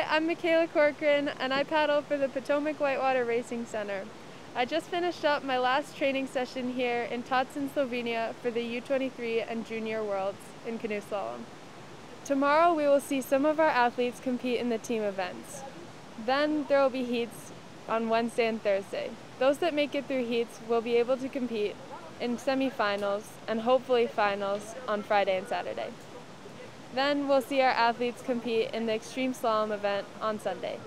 Hi, I'm Michaela Corcoran and I paddle for the Potomac Whitewater Racing Center. I just finished up my last training session here in Tacen, Slovenia for the U23 and Junior Worlds in canoe slalom. Tomorrow we will see some of our athletes compete in the team events. Then there will be heats on Wednesday and Thursday. Those that make it through heats will be able to compete in semifinals and hopefully finals on Friday and Saturday. Then we'll see our athletes compete in the extreme slalom event on Sunday.